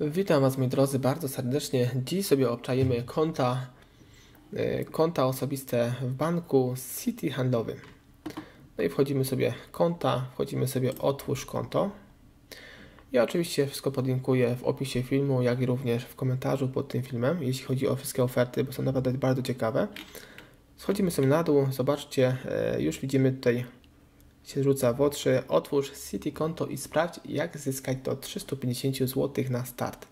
Witam Was moi drodzy bardzo serdecznie. Dziś sobie obczajemy konta, e, konta osobiste w banku City handlowym. No i wchodzimy sobie konta, wchodzimy sobie otwórz konto. Ja oczywiście wszystko podlinkuję w opisie filmu, jak i również w komentarzu pod tym filmem, jeśli chodzi o wszystkie oferty, bo są naprawdę bardzo ciekawe. Schodzimy sobie na dół, zobaczcie, e, już widzimy tutaj się rzuca w oczy. Otwórz City konto i sprawdź, jak zyskać do 350 zł na start.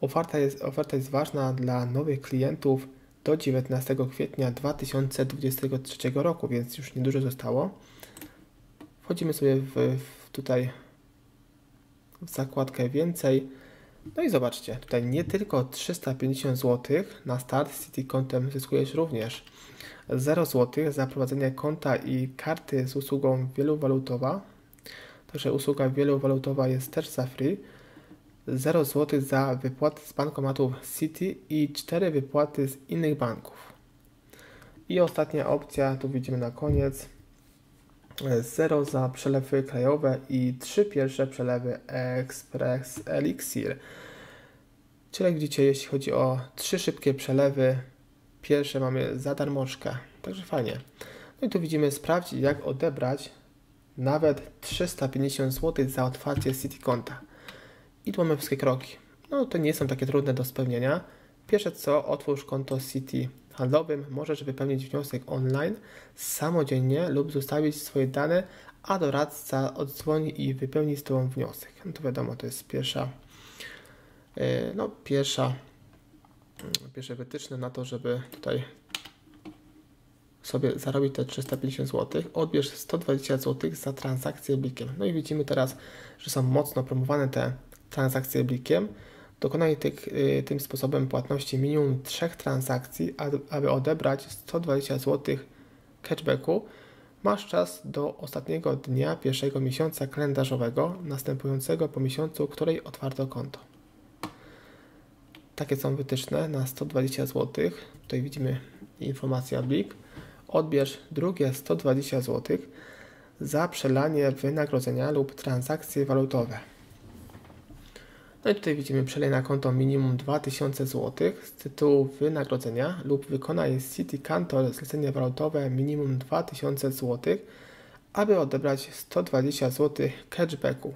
Oferta jest, oferta jest ważna dla nowych klientów do 19 kwietnia 2023 roku, więc już niedużo zostało. Wchodzimy sobie w, w tutaj w zakładkę więcej. No i zobaczcie, tutaj nie tylko 350 zł na start City kontem zyskujesz również 0 zł za prowadzenie konta i karty z usługą wielowalutowa. Także usługa wielowalutowa jest też za free. 0 zł za wypłaty z bankomatów City i 4 wypłaty z innych banków. I ostatnia opcja, tu widzimy na koniec, 0 za przelewy krajowe i 3 pierwsze przelewy Express Elixir. Czyli jak widzicie, jeśli chodzi o 3 szybkie przelewy, pierwsze mamy za darmożkę, także fajnie. No i tu widzimy sprawdzić jak odebrać nawet 350 zł za otwarcie City konta. I tu mamy wszystkie kroki. No to nie są takie trudne do spełnienia. Pierwsze co, otwórz konto City handlowym. Możesz wypełnić wniosek online samodzielnie lub zostawić swoje dane, a doradca odzwoni i wypełni z Tobą wniosek. No to wiadomo, to jest pierwsza, e, no pierwsza, mm, pierwsze wytyczne na to, żeby tutaj sobie zarobić te 350 zł, odbierz 120 zł za transakcję blikiem. No i widzimy teraz, że są mocno promowane te transakcje blikiem. Dokonaj tych, y, tym sposobem płatności minimum 3 transakcji, aby odebrać 120 zł cashbacku. Masz czas do ostatniego dnia pierwszego miesiąca kalendarzowego, następującego po miesiącu, której otwarto konto. Takie są wytyczne na 120 zł. Tutaj widzimy informacja blik. Odbierz drugie 120 zł za przelanie wynagrodzenia lub transakcje walutowe. No i tutaj widzimy przelej na konto minimum 2000 zł z tytułu wynagrodzenia lub wykonaj City Kantor zlecenie walutowe minimum 2000 zł, aby odebrać 120 zł cashbacku.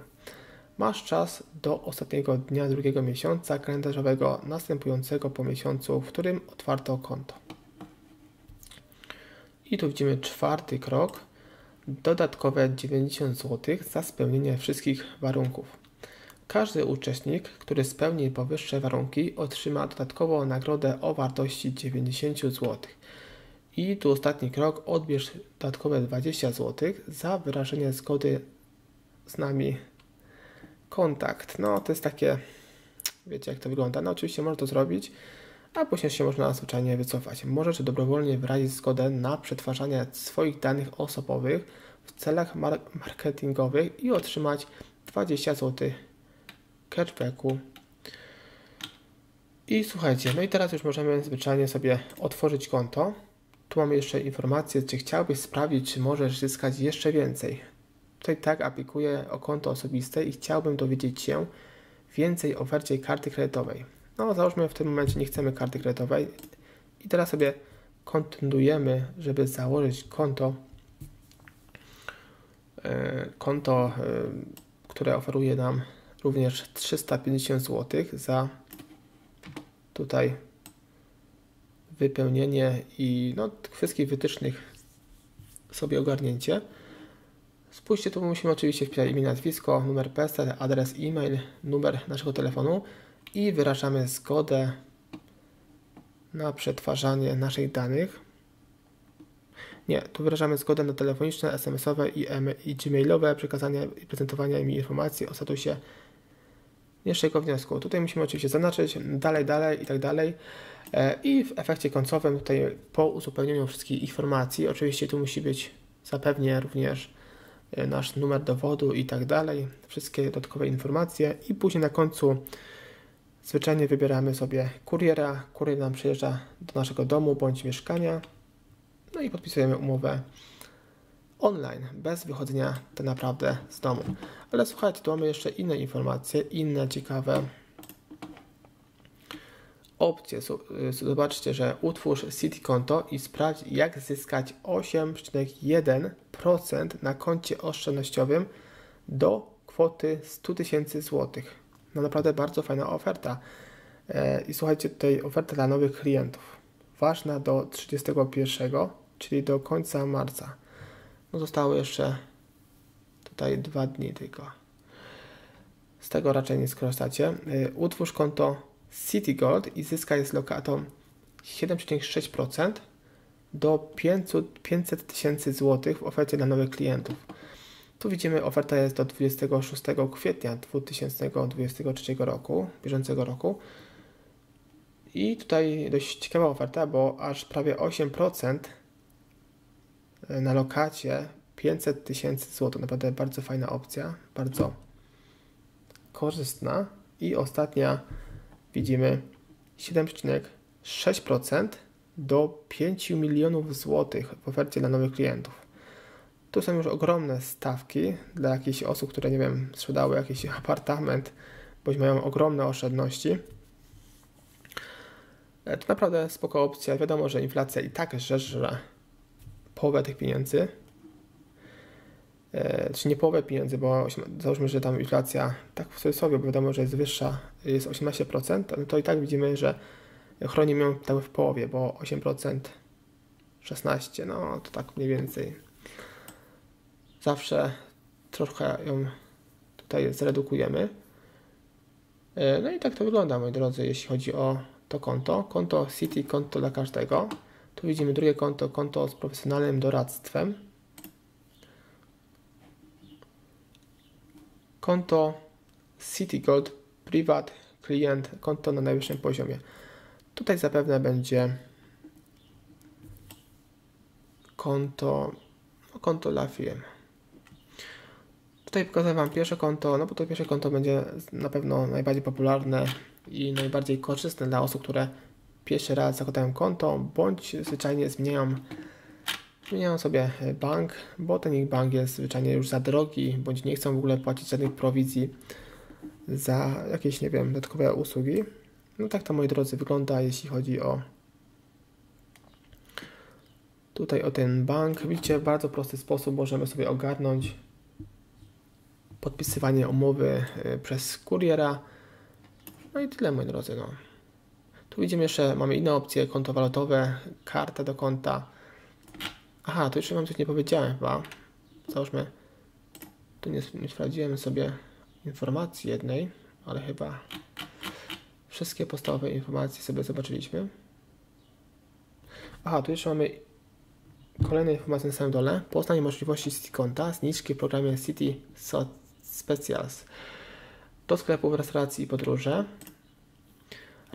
Masz czas do ostatniego dnia drugiego miesiąca kalendarzowego następującego po miesiącu, w którym otwarto konto. I tu widzimy czwarty krok. Dodatkowe 90 zł za spełnienie wszystkich warunków. Każdy uczestnik, który spełni powyższe warunki, otrzyma dodatkową nagrodę o wartości 90 zł. I tu ostatni krok, odbierz dodatkowe 20 zł za wyrażenie zgody z nami kontakt. No to jest takie, wiecie jak to wygląda. No oczywiście można to zrobić, a później się można zwyczajnie wycofać. Możesz dobrowolnie wyrazić zgodę na przetwarzanie swoich danych osobowych w celach marketingowych i otrzymać 20 zł cashbacku. I słuchajcie, no i teraz już możemy zwyczajnie sobie otworzyć konto. Tu mamy jeszcze informację, czy chciałbyś sprawdzić, czy możesz zyskać jeszcze więcej. Tutaj tak aplikuję o konto osobiste i chciałbym dowiedzieć się więcej o ofercie karty kredytowej. No załóżmy w tym momencie nie chcemy karty kredytowej i teraz sobie kontynuujemy, żeby założyć konto e, konto, e, które oferuje nam również 350 zł za tutaj wypełnienie i no, wszystkich wytycznych sobie ogarnięcie. Spójrzcie, tu musimy oczywiście wpisać imię, nazwisko, numer PESEL, adres e-mail, numer naszego telefonu i wyrażamy zgodę na przetwarzanie naszych danych. Nie, tu wyrażamy zgodę na telefoniczne, SMS-owe i, i gmailowe przekazanie i prezentowanie mi informacji o statusie niższego wniosku. Tutaj musimy oczywiście zaznaczyć dalej, dalej i tak dalej. E, I w efekcie końcowym, tutaj po uzupełnieniu wszystkich informacji, oczywiście tu musi być zapewnie również e, nasz numer dowodu i tak dalej, wszystkie dodatkowe informacje i później na końcu zwyczajnie wybieramy sobie kuriera, kurier nam przyjeżdża do naszego domu bądź mieszkania no i podpisujemy umowę online, bez wychodzenia tak naprawdę z domu. Ale słuchajcie, tu mamy jeszcze inne informacje, inne ciekawe opcję. Zobaczcie, że utwórz City konto i sprawdź, jak zyskać 8,1% na koncie oszczędnościowym do kwoty 100 tysięcy złotych. No naprawdę bardzo fajna oferta. E, I słuchajcie, tutaj oferta dla nowych klientów. Ważna do 31, czyli do końca marca. No zostało jeszcze tutaj dwa dni tylko. Z tego raczej nie skorzystacie. E, utwórz konto City Gold i zyskaj z lokatą 7,6% do 500 tysięcy złotych w ofercie dla nowych klientów. Tu widzimy, oferta jest do 26 kwietnia 2023 roku, bieżącego roku. I tutaj dość ciekawa oferta, bo aż prawie 8% na lokacie 500 tysięcy złotych. Naprawdę bardzo fajna opcja, bardzo korzystna. I ostatnia widzimy 7,6% do 5 milionów złotych w ofercie dla nowych klientów. Tu są już ogromne stawki dla jakichś osób, które, nie wiem, sprzedały jakiś apartament, bądź mają ogromne oszczędności. E, to naprawdę spoko opcja. Wiadomo, że inflacja i tak żeżre połowę tych pieniędzy. E, czy nie połowę pieniędzy, bo załóżmy, że tam inflacja tak w cudzysłowie, bo wiadomo, że jest wyższa, jest 18%, no to i tak widzimy, że chroni ją tak w połowie, bo 8%, 16%, no to tak mniej więcej zawsze trochę ją tutaj zredukujemy. E, no i tak to wygląda, moi drodzy, jeśli chodzi o to konto. Konto City, konto dla każdego. Tu widzimy drugie konto, konto z profesjonalnym doradztwem. Konto City Gold, Privat, klient, konto na najwyższym poziomie. Tutaj zapewne będzie konto, konto La Firma. Tutaj pokażę Wam pierwsze konto, no bo to pierwsze konto będzie na pewno najbardziej popularne i najbardziej korzystne dla osób, które pierwszy raz zakładają konto, bądź zwyczajnie zmieniają, zmieniają sobie bank, bo ten ich bank jest zwyczajnie już za drogi, bądź nie chcą w ogóle płacić żadnych prowizji za jakieś, nie wiem, dodatkowe usługi. No tak to, moi drodzy, wygląda, jeśli chodzi o tutaj o ten bank. Widzicie, w bardzo prosty sposób możemy sobie ogarnąć podpisywanie umowy y, przez kuriera. No i tyle, moi drodzy. No. Tu widzimy jeszcze, mamy inne opcje, konto walutowe, karta do konta. Aha, tu jeszcze mam coś nie powiedziałem chyba. Załóżmy, tu nie, nie sprawdziłem sobie informacji jednej, ale chyba wszystkie podstawowe informacje sobie zobaczyliśmy. Aha, tu jeszcze mamy kolejne informacje na samym dole. Poznaj możliwości City konta, zniżki w programie City Specials. Do sklepów, restauracji i podróże.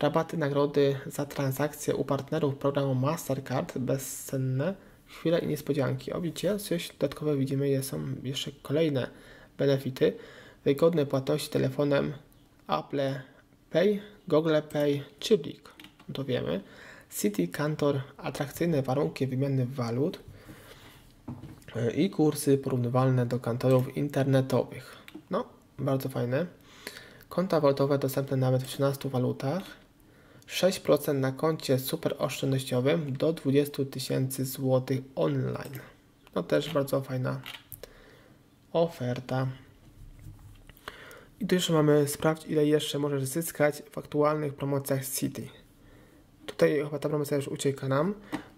Rabaty, nagrody za transakcje u partnerów programu Mastercard bezcenne. Chwile i niespodzianki. O coś dodatkowe widzimy, są jeszcze kolejne benefity. Wygodne płatności telefonem Apple Pay, Google Pay czy Blik. To wiemy. City Kantor, atrakcyjne warunki wymiany walut i kursy porównywalne do kantorów internetowych. No, bardzo fajne. Konta walutowe dostępne nawet w 13 walutach. 6% na koncie super oszczędnościowym do 20 tysięcy złotych online. No też bardzo fajna oferta. I tu jeszcze mamy sprawdź ile jeszcze możesz zyskać w aktualnych promocjach City. Tutaj chyba ta promocja już ucieka nam.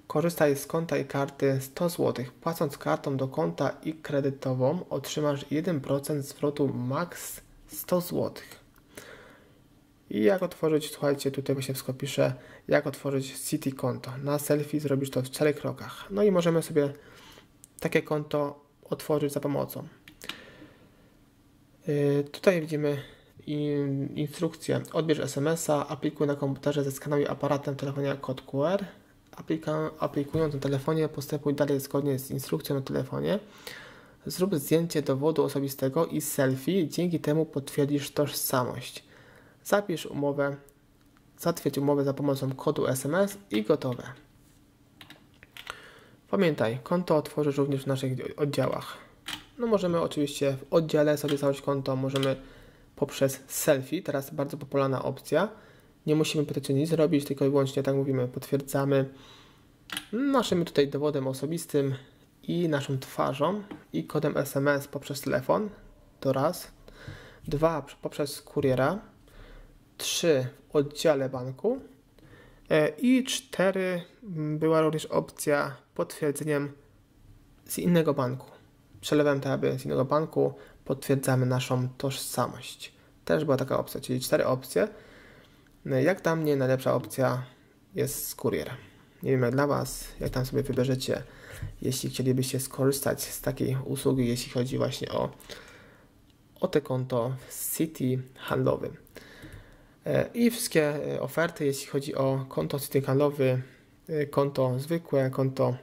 Korzystaj z konta i karty 100 zł. Płacąc kartą do konta i kredytową otrzymasz 1% zwrotu max 100 zł. I jak otworzyć, słuchajcie, tutaj właśnie wszystko pisze, jak otworzyć City konto. Na selfie zrobisz to w 4 krokach. No i możemy sobie takie konto otworzyć za pomocą. Yy, tutaj widzimy instrukcję. Odbierz SMS-a, aplikuj na komputerze, zeskanuj aparatem w telefonie kod QR aplika, aplikując na telefonie, postępuj dalej zgodnie z instrukcją na telefonie. Zrób zdjęcie dowodu osobistego i selfie, dzięki temu potwierdzisz tożsamość. Zapisz umowę, zatwierdź umowę za pomocą kodu SMS i gotowe. Pamiętaj, konto otworzysz również w naszych oddziałach. No możemy oczywiście w oddziale sobie założyć konto, możemy poprzez selfie, teraz bardzo popularna opcja, Nie musimy praktycznie nic zrobić, tylko i wyłącznie, tak mówimy, potwierdzamy naszym tutaj dowodem osobistym i naszą twarzą i kodem SMS poprzez telefon. To raz. Dwa poprzez kuriera. Trzy w oddziale banku. E, I cztery była również opcja potwierdzeniem z innego banku. Przelewem TAB z innego banku potwierdzamy naszą tożsamość. Też była taka opcja, czyli cztery opcje. No jak dla mnie najlepsza opcja jest z. Nie wiem jak dla Was, jak tam sobie wybierzecie, jeśli chcielibyście skorzystać z takiej usługi, jeśli chodzi właśnie o, o te konto w City handlowym. E, I wszystkie e, oferty, jeśli chodzi o konto City handlowy, e, konto zwykłe, konto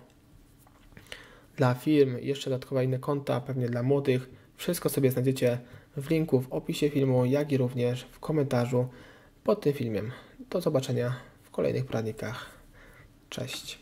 dla firm, jeszcze dodatkowe inne konta, pewnie dla młodych, wszystko sobie znajdziecie w linku w opisie filmu, jak i również w komentarzu pod tym filmem. Do zobaczenia w kolejnych poradnikach. Cześć.